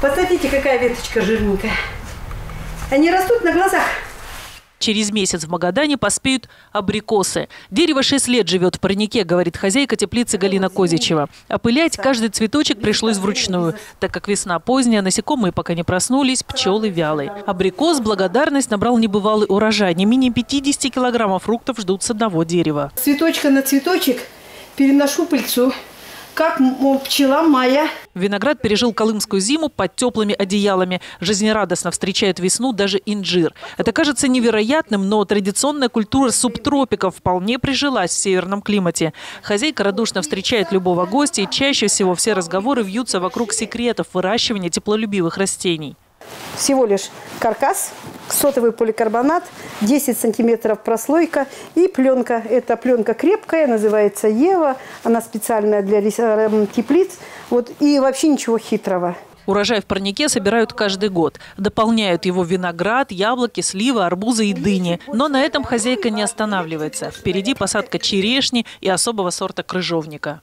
Посмотрите, какая веточка жирненькая. Они растут на глазах. Через месяц в Магадане поспеют абрикосы. Дерево 6 лет живет в парнике, говорит хозяйка теплицы Галина Козичева. Опылять каждый цветочек пришлось вручную, так как весна поздняя, насекомые пока не проснулись, пчелы вялые. Абрикос благодарность набрал небывалый урожай. Не менее 50 килограммов фруктов ждут с одного дерева. Цветочка на цветочек переношу пыльцу как пчела моя. Виноград пережил колымскую зиму под теплыми одеялами. Жизнерадостно встречает весну даже инжир. Это кажется невероятным, но традиционная культура субтропиков вполне прижилась в северном климате. Хозяйка радушно встречает любого гостя, и чаще всего все разговоры вьются вокруг секретов выращивания теплолюбивых растений. Всего лишь каркас, сотовый поликарбонат, 10 сантиметров прослойка и пленка. Эта пленка крепкая, называется Ева. Она специальная для э, теплиц. Вот, и вообще ничего хитрого. Урожай в парнике собирают каждый год. Дополняют его виноград, яблоки, сливы, арбузы и дыни. Но на этом хозяйка не останавливается. Впереди посадка черешни и особого сорта крыжовника.